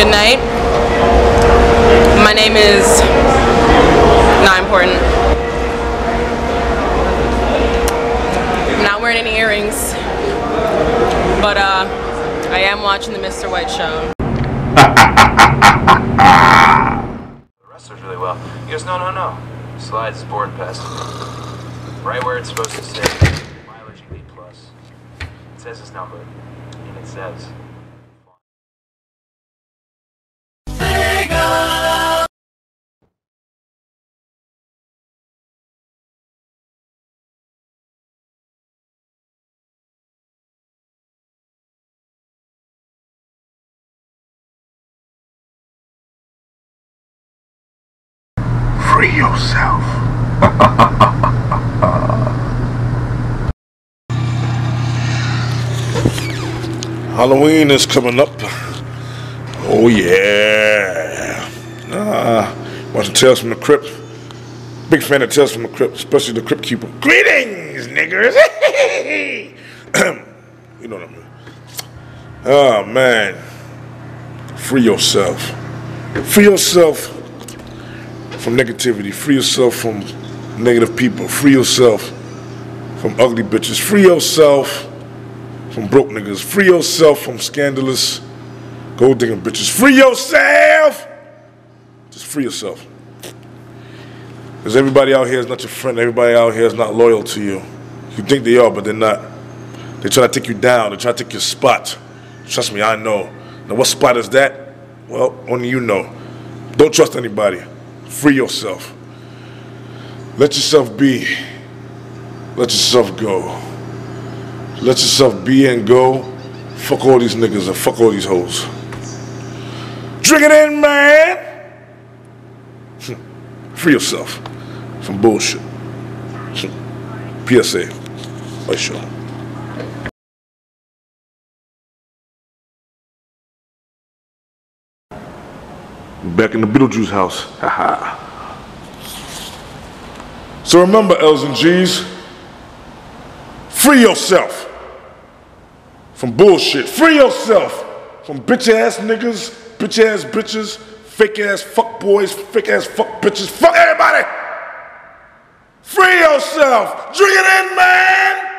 Good night. My name is not important. I'm not wearing any earrings, but uh, I am watching the Mr. White show. The wrestlers really well. He goes, no, no, no. Slides board past. Right where it's supposed to say. Mileage plus. It says his number. And it says. Free yourself. Halloween is coming up. Oh yeah. Uh, watching Tales from the Crypt. Big fan of Tales from the Crypt, especially the Crypt Keeper. Greetings, niggers. you know what I mean. Oh man. Free yourself. Free yourself from negativity. Free yourself from negative people. Free yourself from ugly bitches. Free yourself from broke niggas. Free yourself from scandalous gold digging bitches. Free yourself! Just free yourself. Because everybody out here is not your friend. Everybody out here is not loyal to you. You think they are, but they're not. They try to take you down. They try to take your spot. Trust me, I know. Now, what spot is that? Well, only you know. Don't trust anybody. Free yourself. Let yourself be. Let yourself go. Let yourself be and go. Fuck all these niggas and fuck all these hoes. Drink it in, man. Free yourself from bullshit. PSA. White show. Back in the Beetlejuice house. So remember, L's and G's, free yourself from bullshit. Free yourself from bitch ass niggas, bitch ass bitches, fake ass fuck boys, fake ass fuck bitches, fuck everybody. Free yourself. Drink it in, man.